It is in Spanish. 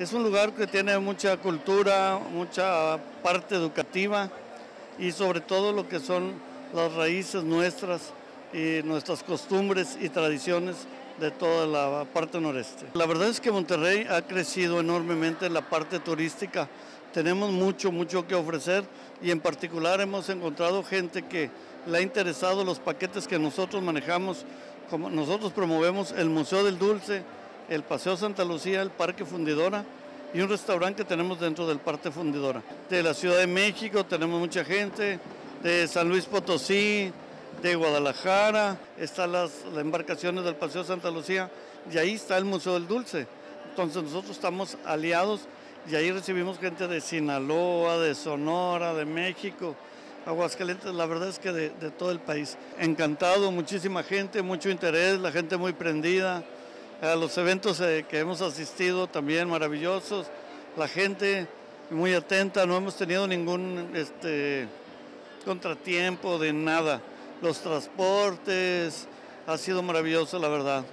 Es un lugar que tiene mucha cultura, mucha parte educativa y sobre todo lo que son las raíces nuestras y nuestras costumbres y tradiciones de toda la parte noreste. La verdad es que Monterrey ha crecido enormemente en la parte turística. Tenemos mucho, mucho que ofrecer y en particular hemos encontrado gente que le ha interesado los paquetes que nosotros manejamos. Como nosotros promovemos el Museo del Dulce, el Paseo Santa Lucía, el Parque Fundidora y un restaurante que tenemos dentro del Parque Fundidora. De la Ciudad de México tenemos mucha gente, de San Luis Potosí, de Guadalajara, están las, embarcaciones del Paseo Santa Lucía y ahí está el Museo del Dulce. Entonces nosotros estamos aliados y ahí recibimos gente de Sinaloa, de Sonora, de México, Aguascalientes, la verdad es que de, todo el país. Encantado, muchísima gente, mucho interés, la gente muy prendida. A los eventos eh, que hemos asistido también maravillosos, la gente muy atenta, no hemos tenido ningún este, contratiempo de nada los transportes, ha sido maravilloso la verdad.